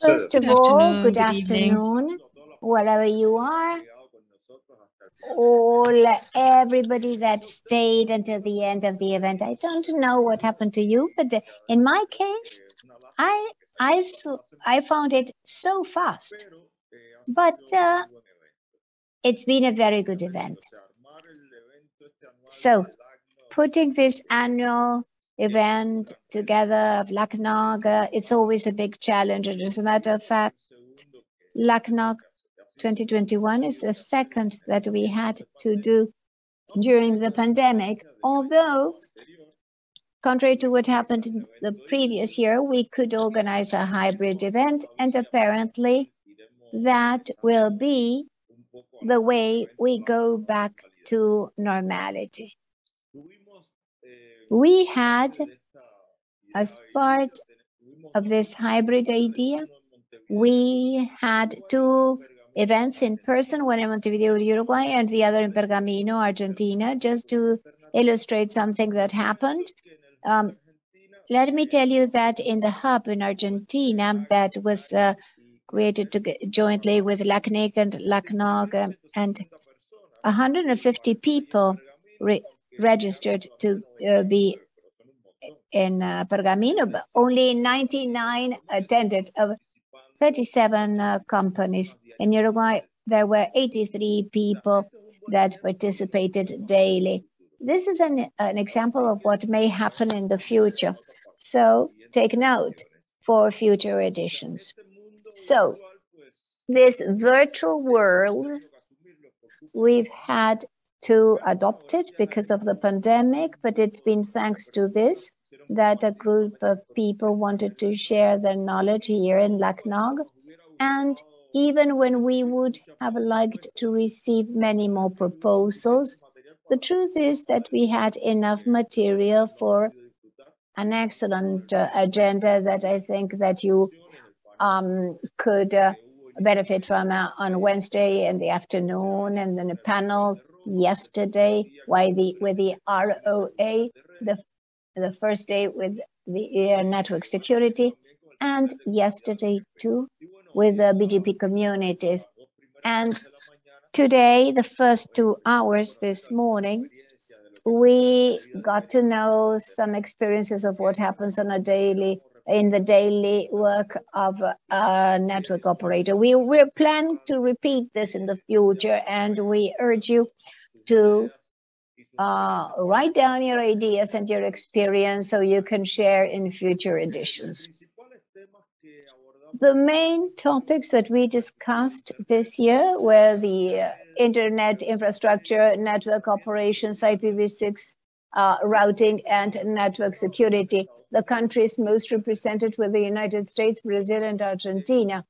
First of Good all, good, afternoon, wherever you are. All everybody that stayed until the end of the event. I don't know what happened to you, but in my case, I I I found it so fast. But uh, it's been a very good event. So, putting this annual event together of uh, it's always a big challenge. And as a matter of fact, LACNOG 2021 is the second that we had to do during the pandemic. Although, contrary to what happened in the previous year, we could organize a hybrid event, and apparently that will be the way we go back to normality. We had, as part of this hybrid idea, we had two events in person, one in Montevideo, Uruguay, and the other in Pergamino, Argentina, just to illustrate something that happened. Um, let me tell you that in the hub in Argentina that was uh, created to, jointly with LACNIC and LACNOG, and 150 people registered to uh, be in uh, Pergamino, but only 99 attended of 37 uh, companies. In Uruguay, there were 83 people that participated daily. This is an, an example of what may happen in the future. So take note for future editions. So this virtual world, we've had to adopt it because of the pandemic, but it's been thanks to this that a group of people wanted to share their knowledge here in LACNOG. And even when we would have liked to receive many more proposals, the truth is that we had enough material for an excellent uh, agenda that I think that you um, could uh, benefit from uh, on Wednesday in the afternoon, and then a panel yesterday why the with the ROA, the the first day with the uh, network security, and yesterday too with the BGP communities. And today, the first two hours this morning, we got to know some experiences of what happens on a daily in the daily work of a network operator. We we plan to repeat this in the future, and we urge you to uh, write down your ideas and your experience so you can share in future editions. The main topics that we discussed this year were the internet infrastructure, network operations, IPv6 uh, routing, and network security. The countries most represented were the United States, Brazil, and Argentina.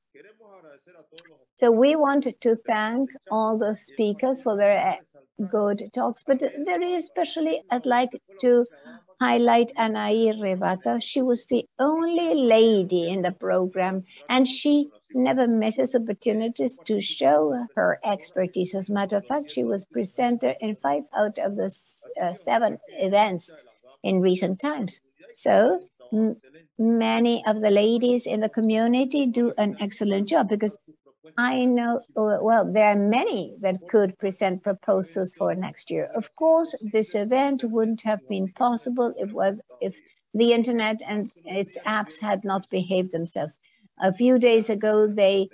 So we want to thank all the speakers for their uh, good talks, but very especially I'd like to highlight Anaí Revata. She was the only lady in the program, and she never misses opportunities to show her expertise. As a matter of fact, she was presenter in five out of the uh, seven events in recent times. So many of the ladies in the community do an excellent job because I know, well, there are many that could present proposals for next year. Of course, this event wouldn't have been possible if, if the internet and its apps had not behaved themselves. A few days ago, they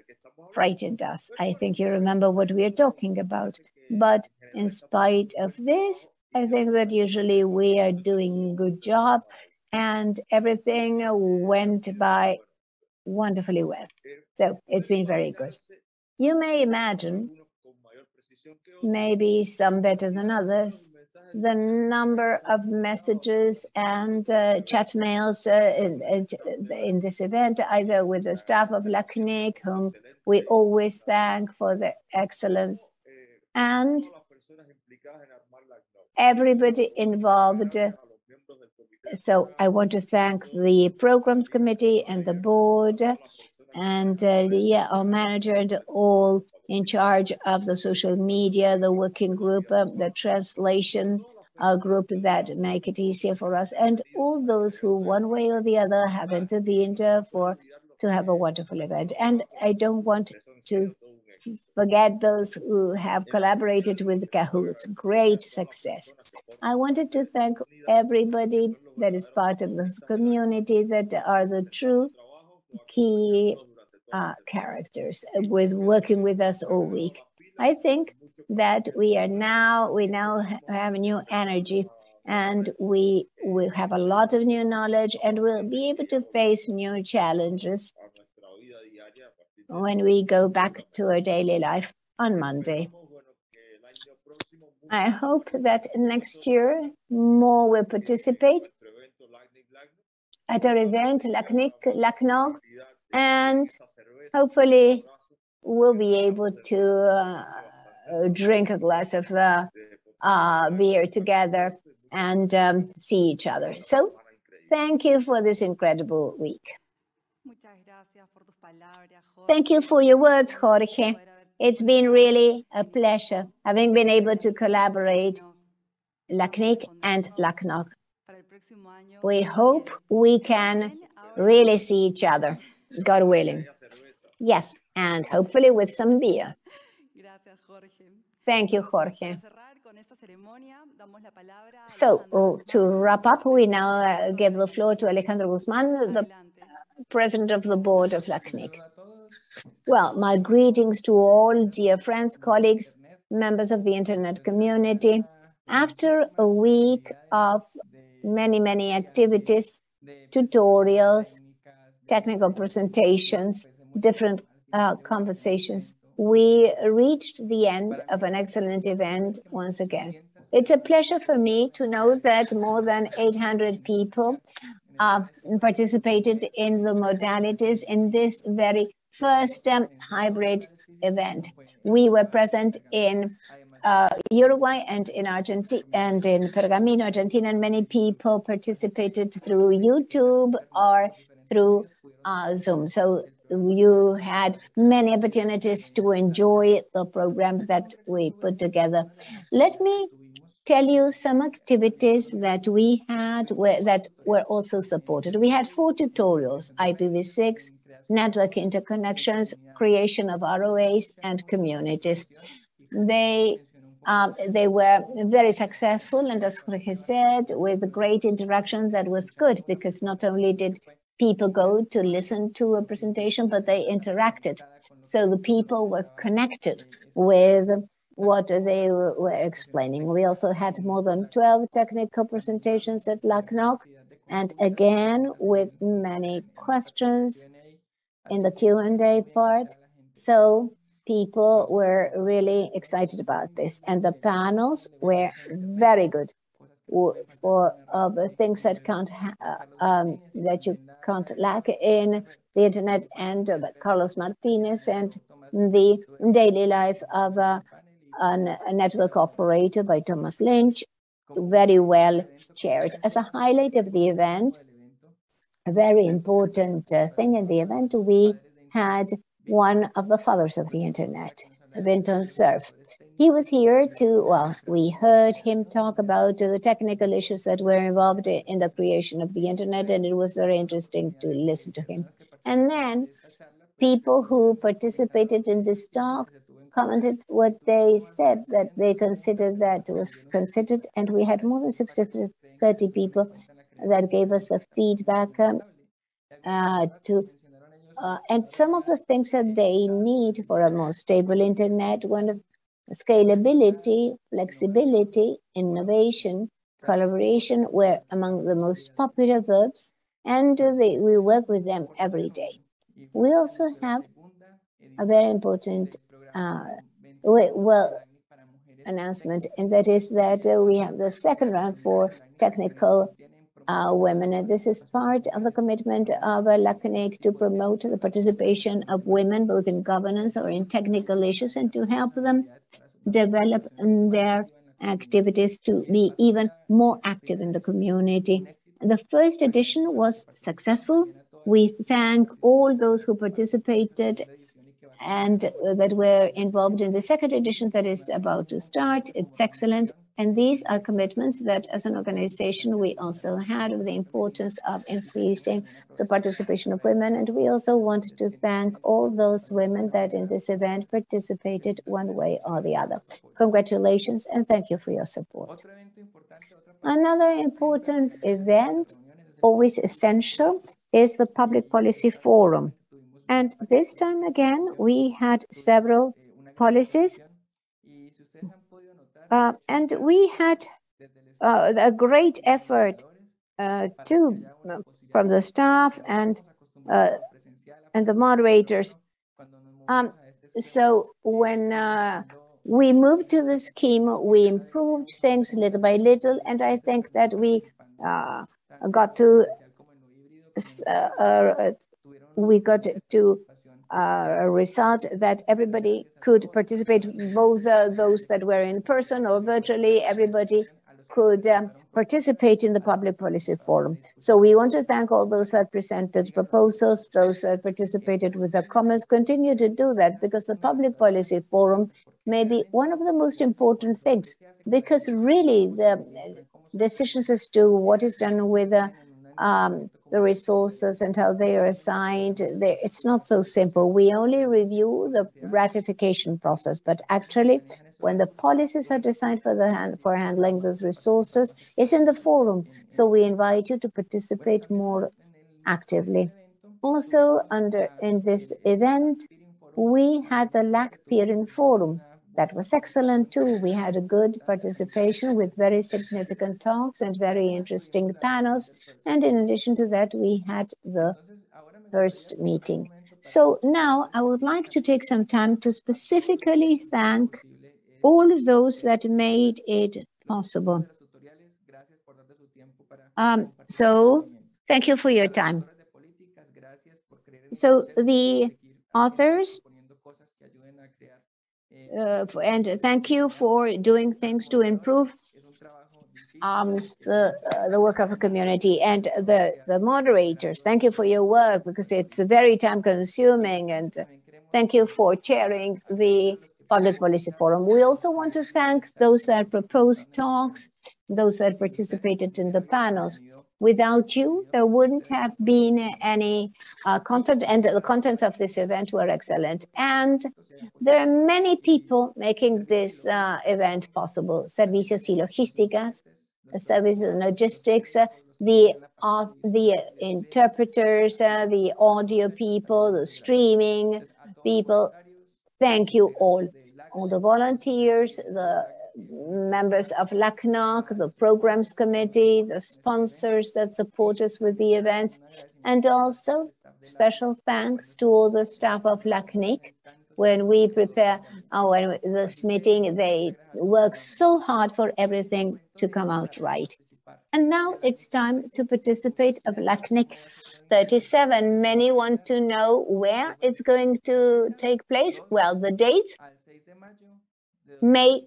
frightened us. I think you remember what we are talking about. But in spite of this, I think that usually we are doing a good job and everything went by wonderfully well. So it's been very good. You may imagine, maybe some better than others, the number of messages and uh, chat mails uh, in, in, this event, either with the staff of LACNIC, whom we always thank for their excellence, and everybody involved. So I want to thank the programs committee and the board and uh, Leah, our manager, and all in charge of the social media, the working group, um, the translation uh, group that make it easier for us, and all those who, one way or the other, have entered the Inter for to have a wonderful event. And I don't want to forget those who have collaborated with Kahoot's Great success. I wanted to thank everybody that is part of this community that are the true key uh, characters with working with us all week. I think that we are now, we now have a new energy and we will have a lot of new knowledge and we'll be able to face new challenges when we go back to our daily life on Monday. I hope that next year more will participate at our event, LACNIC, LACNOG, and hopefully we'll be able to uh, drink a glass of uh, uh, beer together and um, see each other. So thank you for this incredible week. Thank you for your words, Jorge. It's been really a pleasure having been able to collaborate LACNIC and LACNOG. We hope we can really see each other, God willing. Yes, and hopefully with some beer. Thank you, Jorge. So, oh, to wrap up, we now uh, give the floor to Alejandro Guzman, the president of the board of LACNIC. Well, my greetings to all dear friends, colleagues, members of the internet community. After a week of many, many activities, tutorials, technical presentations, different uh, conversations, we reached the end of an excellent event once again. It's a pleasure for me to know that more than 800 people uh, participated in the modalities in this very first um, hybrid event. We were present in uh, Uruguay and in Argentina and in Pergamino, Argentina, and many people participated through YouTube or through uh, Zoom. So you had many opportunities to enjoy the program that we put together. Let me tell you some activities that we had that were also supported. We had four tutorials, IPv6, network interconnections, creation of ROAs, and communities. They um, they were very successful, and as Jorge said, with great interaction that was good because not only did people go to listen to a presentation, but they interacted. So the people were connected with what they were explaining. We also had more than 12 technical presentations at LACNOG, and again with many questions in the Q&A part. So people were really excited about this, and the panels were very good for of things that can't uh, um, that you can't lack in the internet and uh, Carlos Martinez and the daily life of uh, a network operator by Thomas Lynch, very well chaired. As a highlight of the event, a very important uh, thing in the event, we had one of the fathers of the internet, Vinton Cerf. He was here to, well, we heard him talk about the technical issues that were involved in the creation of the internet, and it was very interesting to listen to him. And then people who participated in this talk commented what they said that they considered that was considered, and we had more than 60, 30 people that gave us the feedback um, uh, to uh, and some of the things that they need for a more stable internet, one of scalability, flexibility, innovation, collaboration were among the most popular verbs, and uh, they, we work with them every day. We also have a very important uh, well announcement, and that is that uh, we have the second round for technical uh, women. And this is part of the commitment of uh, LACNIC to promote the participation of women, both in governance or in technical issues, and to help them develop their activities to be even more active in the community. The first edition was successful. We thank all those who participated and uh, that were involved in the second edition that is about to start. It's excellent. And these are commitments that as an organization, we also had of the importance of increasing the participation of women. And we also wanted to thank all those women that in this event participated one way or the other. Congratulations and thank you for your support. Another important event, always essential, is the Public Policy Forum. And this time again, we had several policies uh, and we had uh, a great effort uh, too from the staff and uh, and the moderators. Um, so when uh, we moved to the scheme, we improved things little by little, and I think that we uh, got to we got to uh, a result that everybody could participate, both uh, those that were in person or virtually, everybody could um, participate in the public policy forum. So we want to thank all those that presented proposals, those that participated with their comments, continue to do that because the public policy forum may be one of the most important things because really the decisions as to what is done with the um, the resources and how they are assigned. They, it's not so simple. We only review the ratification process, but actually, when the policies are designed for the hand, for handling those resources, it's in the forum. So we invite you to participate more actively. Also, under in this event, we had the LAC Peering Forum. That was excellent too. We had a good participation with very significant talks and very interesting panels. And in addition to that, we had the first meeting. So now I would like to take some time to specifically thank all of those that made it possible. Um, so thank you for your time. So the authors uh, and thank you for doing things to improve um, the, uh, the work of the community and the, the moderators. Thank you for your work because it's very time consuming and thank you for chairing the Public Policy Forum. We also want to thank those that proposed talks, those that participated in the panels. Without you, there wouldn't have been any uh, content, and the contents of this event were excellent. And there are many people making this uh, event possible. Servicios y logísticas, the services and logistics, uh, the uh, the interpreters, uh, the audio people, the streaming people. Thank you all, all the volunteers, the members of LACNOG, the programs committee, the sponsors that support us with the events, and also special thanks to all the staff of LACNIC. When we prepare our this meeting, they work so hard for everything to come out right. And now it's time to participate of LACNIC 37. Many want to know where it's going to take place. Well, the dates, May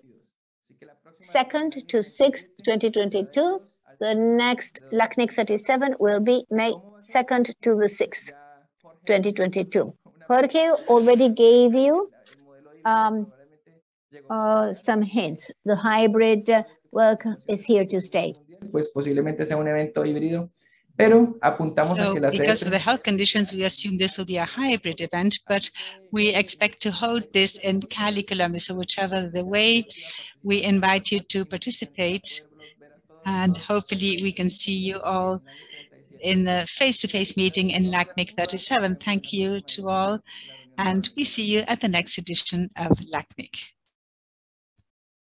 2nd to 6th, 2022. The next LACNIC 37 will be May 2nd to the 6th, 2022. Jorge already gave you um, uh, some hints. The hybrid work is here to stay. Pues posiblemente sea un evento híbrido Pero apuntamos so a que la because of the health conditions, we assume this will be a hybrid event, but we expect to hold this in Cali, Colombia. So whichever the way, we invite you to participate and hopefully we can see you all in the face-to-face -face meeting in LACNIC 37. Thank you to all and we see you at the next edition of LACNIC.